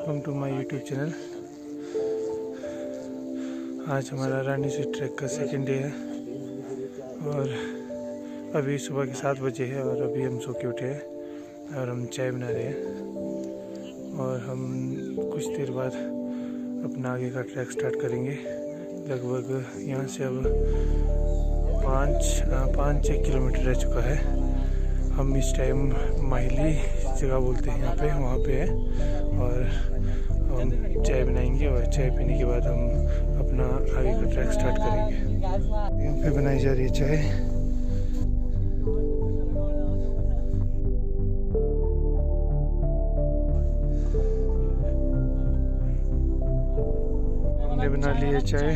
Welcome to my YouTube channel आज हमारा रानी सी ट्रैक का सेकेंड डे है और अभी सुबह के सात बजे है और अभी हम सो के उठे हैं और हम चाय बना रहे हैं और हम कुछ देर बाद अपना आगे का ट्रैक स्टार्ट करेंगे। लगभग यहाँ से अब पाँच हाँ, पाँच छः किलोमीटर रह चुका है। हम इस टाइम माहिली जगह बोलते हैं यहाँ पे, वहाँ पे है। और हम चाय बनाएँगे और चाय पीने के बाद हम अपना आगे का ट्रैक स्टार्ट करेंगे। यहाँ पे बनाई जा रही है चाय। बना ली है चाय।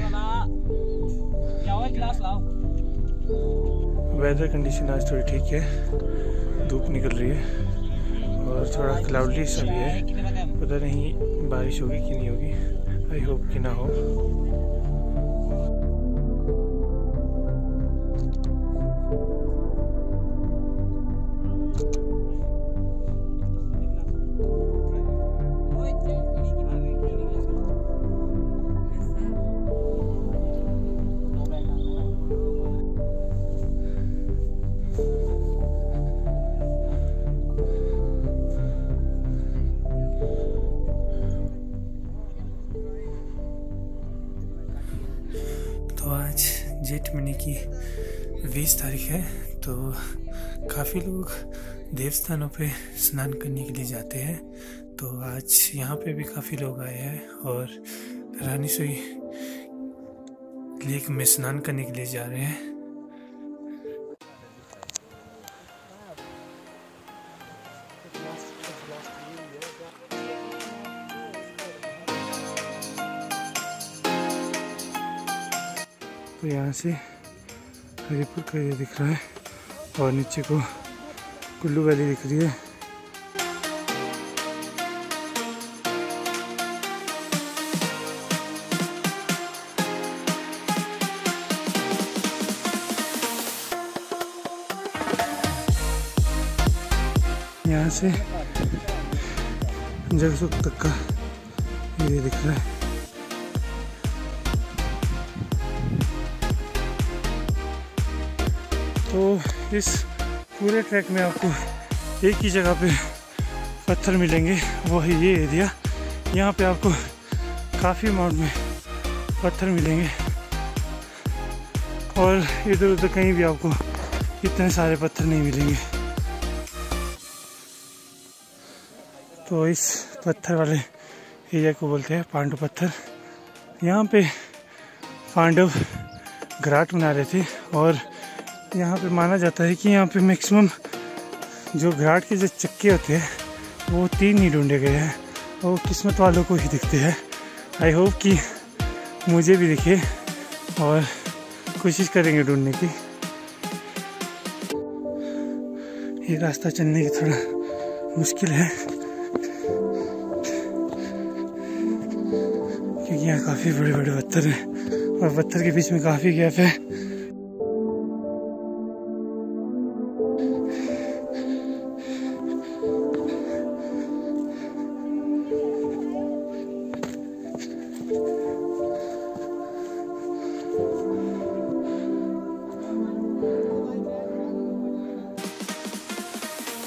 वेदर कंडीशन आज थोड़ी ठीक है। धूप निकल रही है और थोड़ा क्लाउडली सा भी है। पता नहीं बारिश होगी कि नहीं होगी। आई होप कि ना हो। तो आज जेठ महीने की बीस तारीख है तो काफ़ी लोग देवस्थानों पे स्नान करने के लिए जाते हैं। तो आज यहाँ पे भी काफ़ी लोग आए हैं और रानी सुई लेक में स्नान करने के लिए जा रहे हैं। तो यहाँ से हरिपुर का ये दिख रहा है और नीचे को कुल्लू वैली दिख रही है। यहाँ से जगसुख तक का ये दिख रहा है। तो इस पूरे ट्रैक में आपको एक ही जगह पे पत्थर मिलेंगे वो है ये एरिया यहाँ पे आपको काफ़ी अमाउंट में पत्थर मिलेंगे। और इधर उधर कहीं भी आपको इतने सारे पत्थर नहीं मिलेंगे। तो इस पत्थर वाले एरिया को बोलते हैं पांडव पत्थर। यहाँ पे पांडव घराट बना रहे थे और यहाँ पे माना जाता है कि यहाँ पे मैक्सिमम जो घाट के जो चक्के होते हैं, वो तीन ही ढूंढे गए हैं वो किस्मत वालों को ही दिखते हैं। आई होप कि मुझे भी दिखे और कोशिश करेंगे ढूँढने की। ये रास्ता चलने की थोड़ा मुश्किल है। क्योंकि यहाँ काफ़ी बड़े बड़े पत्थर हैं और पत्थर के बीच में काफ़ी गैप है।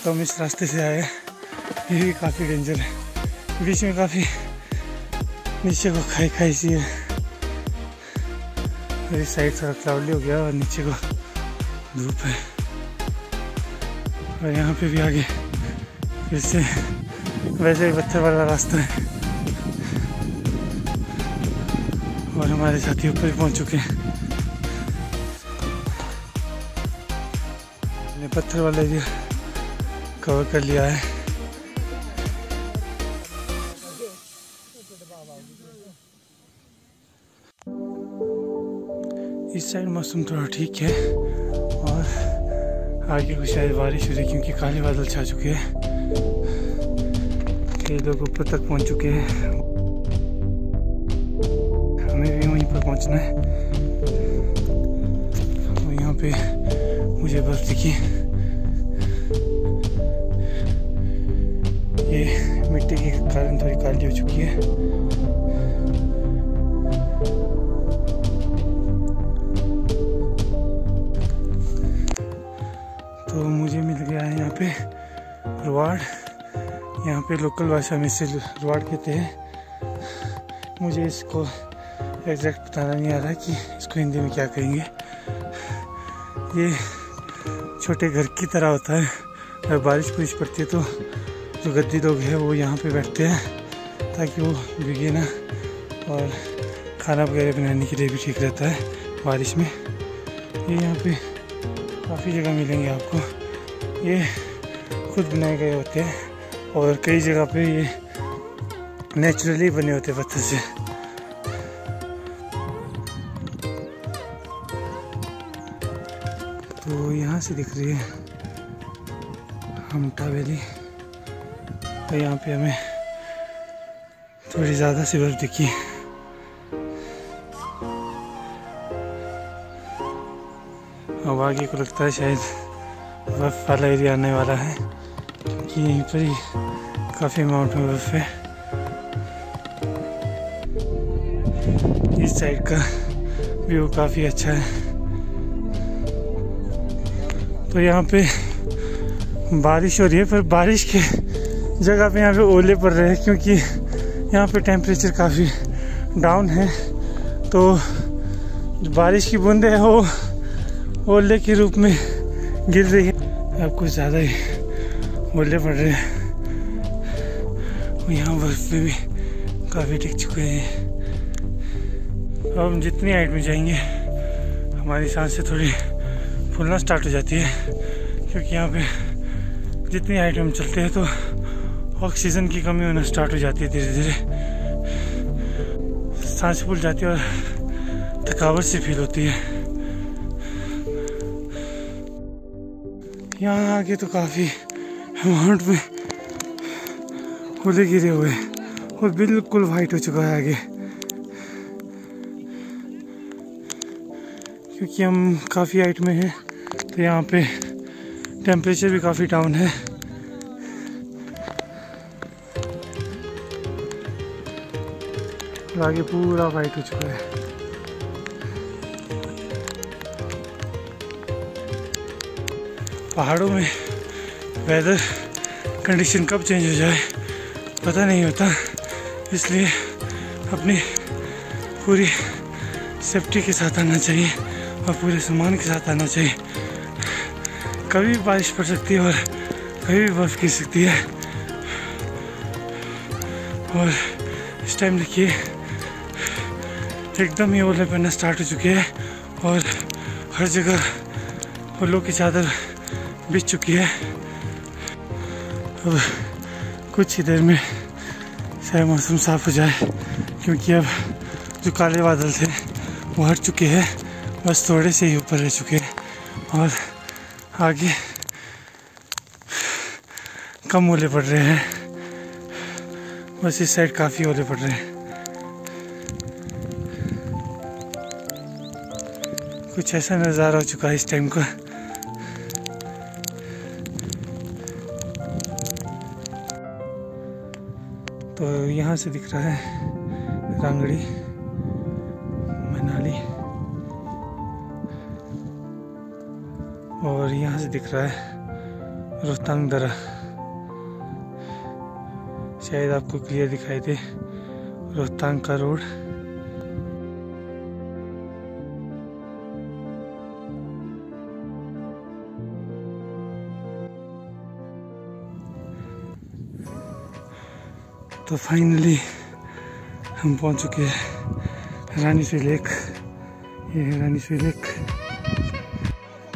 तो हम इस रास्ते से आए ये भी काफ़ी डेंजर है। बीच में काफ़ी नीचे को खाई खाई सी है। इस साइड थोड़ा क्लाउडली हो गया और नीचे को धूप है। और यहाँ पे भी आगे फिर से वैसे ही पत्थर वाला रास्ता है। और हमारे साथी ऊपर पहुँच चुके हैं। पत्थर वाला एरिया कवर कर लिया है। इस साइड मौसम थोड़ा ठीक है और आगे को शायद बारिश हो रही क्योंकि काले बादल छा चुके हैं। कई लोग ऊपर तक पहुँच चुके हैं। हमें भी वहीं पर पहुँचना है। और यहाँ पे मुझे बर्फ़ दिखी। ये मिट्टी के कारण थोड़ी काली हो चुकी है। तो मुझे मिल गया है यहाँ पे रुआड़ यहाँ पे लोकल भाषा में से रुआड़ कहते हैं। मुझे इसको एग्जैक्ट बताना नहीं आ रहा कि इसको हिंदी में क्या कहेंगे। ये छोटे घर की तरह होता है। अगर बारिश बुरिश पड़ती है तो जो गद्दी लोग हैं वो यहाँ पे बैठते हैं ताकि वो भीगे ना और खाना वगैरह बनाने के लिए भी ठीक रहता है बारिश में। ये यहाँ पे काफ़ी जगह मिलेंगे आपको। ये खुद बनाए गए होते हैं और कई जगह पे ये नेचुरली बने होते हैं पत्थर से। तो यहाँ से दिख रही है हमटा वैली। और यहाँ पे हमें थोड़ी ज़्यादा सी बर्फ़ दिखी। अब आगे को लगता है शायद बर्फ़ वाला एरिया आने वाला है, क्योंकि यहीं पर ही काफ़ी अमाउंट में बर्फ़ है। इस साइड का व्यू काफ़ी अच्छा है। तो यहाँ पे बारिश हो रही है, पर बारिश के जगह पे यहाँ पे ओले पड़ रहे हैं क्योंकि यहाँ पे टेम्परेचर काफ़ी डाउन है। तो बारिश की बूंदें है वो, ओले के रूप में गिर रही है। अब कुछ ज़्यादा ही ओले पड़ रहे हैं। यहाँ बर्फ़ पे भी काफ़ी टिक चुके हैं। अब हम जितनी हाइट में जाएँगे, हमारी साँसें थोड़ी फूलना स्टार्ट हो जाती है। क्योंकि यहाँ पे जितनी हाइट में हम चलते हैं तो ऑक्सीजन की कमी होना स्टार्ट हो जाती है धीरे धीरे। सांस फूल जाती है और थकावट सी फील होती है। यहाँ आगे तो काफ़ी अमाउंट में ओले गिरे हुए और बिल्कुल वाइट हो चुका है आगे। क्योंकि हम काफ़ी हाइट में हैं तो यहाँ पे टेम्परेचर भी काफ़ी डाउन है। आगे पूरा वाइट हो चुका है। पहाड़ों में वेदर कंडीशन कब चेंज हो जाए, पता नहीं होता। इसलिए अपनी पूरी सेफ्टी के साथ आना चाहिए और पूरे सामान के साथ आना चाहिए। कभी भी बारिश पड़ सकती है और कभी भी बर्फ़ गिर सकती है। और इस टाइम देखिए एकदम ही ओले पड़ना स्टार्ट हो चुके हैं और हर जगह ओलों की चादर बिछ चुकी है। अब कुछ ही देर में शायद मौसम साफ़ हो जाए, क्योंकि अब जो काले बादल थे वो हट चुके हैं, बस थोड़े से ही ऊपर रह चुके हैं और आगे कम ओले पड़ रहे हैं। बस इस साइड काफ़ी ओले पड़ रहे हैं। कुछ ऐसा नज़ारा हो चुका है इस टाइम का। तो यहाँ से दिख रहा है रांगड़ी, मनाली। और यहाँ से दिख रहा है रोहतांग दरा शायद आपको क्लियर दिखाई दे रोहतांग का रोड तो फाइनली हम पहुँच चुके हैं रानी सुई लेक। ये है रानी सुई लेक।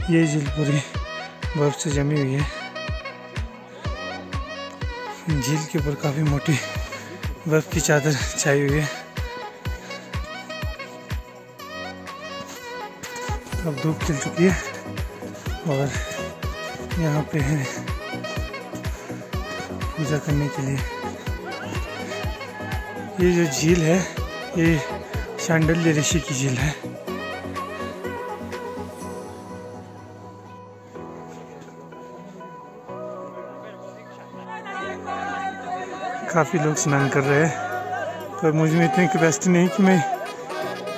ये झील पूरी बर्फ़ से जमी हुई है। झील के ऊपर काफ़ी मोटी बर्फ़ की चादर छाई हुई है। अब धूप चल चुकी है और यहाँ पे है पूजा करने के लिए। ये जो झील है, ये शांडल्य ऋषि की झील है। काफ़ी लोग स्नान कर रहे हैं, पर मुझमें इतनी कैपेसिटी नहीं कि मैं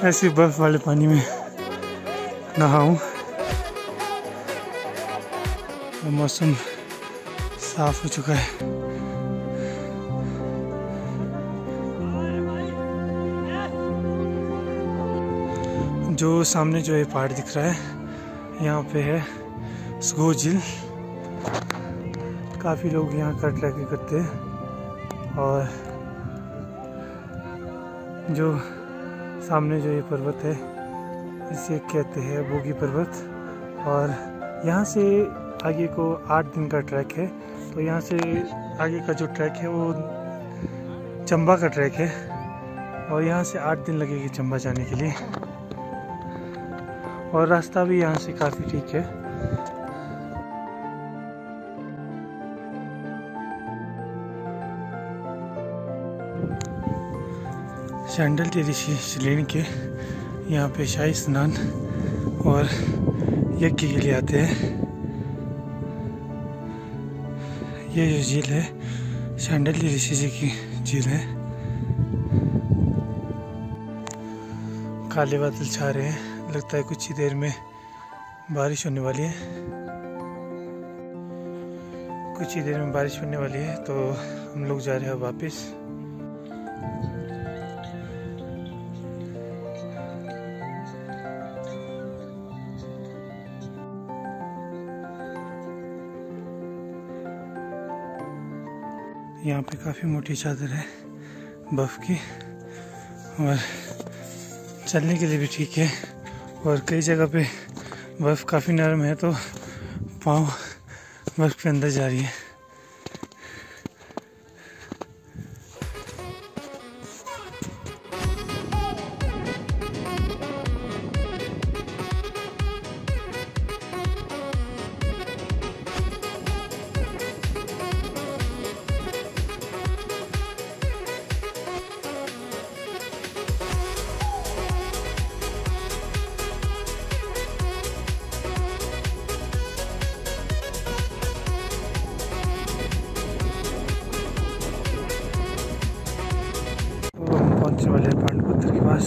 ऐसे बर्फ़ वाले पानी में नहाऊं। मौसम साफ़ हो चुका है। जो सामने जो है पहाड़ दिख रहा है, यहाँ पे है सगो झील काफ़ी लोग यहाँ का ट्रैकिंग करते हैं और जो सामने जो ये पर्वत है, इसे कहते हैं बोगी पर्वत। और यहाँ से आगे को आठ दिन का ट्रैक है तो यहाँ से आगे का जो ट्रैक है, वो चंबा का ट्रैक है। और यहाँ से आठ दिन लगेगी चंबा जाने के लिए। और रास्ता भी यहाँ से काफ़ी ठीक है। सैंडल ऋषि शिलीन के यहाँ पे शाही स्नान और यज्ञ के लिए आते हैं। ये जो झील है, सैंडल ऋषि जी की झील है। काले बादल छा रहे हैं। लगता है कुछ ही देर में बारिश होने वाली है। कुछ ही देर में बारिश होने वाली है तो हम लोग जा रहे हैं वापस। यहाँ पे काफ़ी मोटी चादर है बर्फ़ की, और चलने के लिए भी ठीक है। और कई जगह पे बर्फ़ काफ़ी नरम है तो पाँव बर्फ़ के अंदर जा रही है। पहुँचने वाले हैं पांडुपुत्र के पास।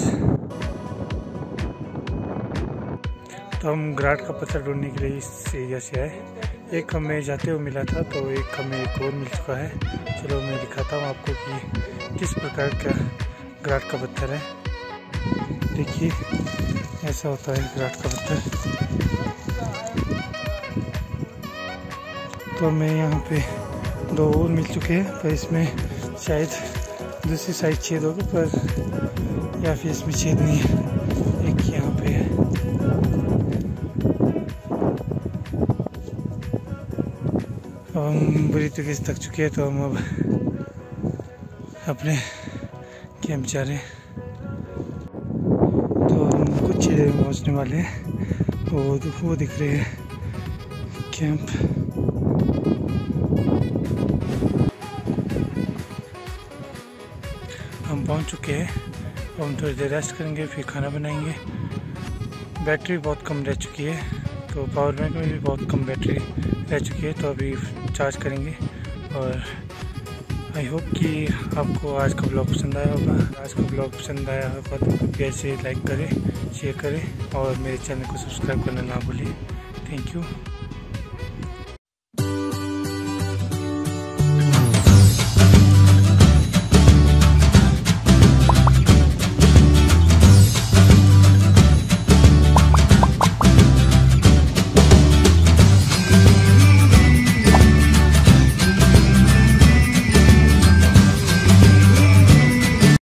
तो हम ग्राट का पत्थर ढूँढने के लिए इस एरिया से आए। एक हमें जाते हुए मिला था तो एक हमें एक और मिल चुका है। चलो मैं दिखाता हूँ आपको कि किस प्रकार का ग्राट का पत्थर है। देखिए, ऐसा होता है ग्राट का पत्थर। तो हमें यहाँ पे दो और मिल चुके हैं पर इसमें शायद दूसरी साइड छेद होगा पर या फिर इसमें छेद नहीं है एक यहाँ पे है। अब हम बुरी तरीके से थक चुके हैं तो हम अब अपने कैंप जा रहे हैं। तो हम कुछ में पहुँचने वाले हैं, वो वो दिख रहे हैं कैंप पहुँच चुके हैं। अब हम थोड़ी देर रेस्ट करेंगे, फिर खाना बनाएँगे। बैटरी बहुत कम रह चुकी है तो पावर बैंक में भी बहुत कम बैटरी रह चुकी है तो अभी चार्ज करेंगे। और आई होप कि आपको आज का ब्लॉग पसंद आया होगा। आज का ब्लॉग पसंद आया होगा तो कैसे लाइक करें शेयर करें, और मेरे चैनल को सब्सक्राइब करना ना भूलें थैंक यू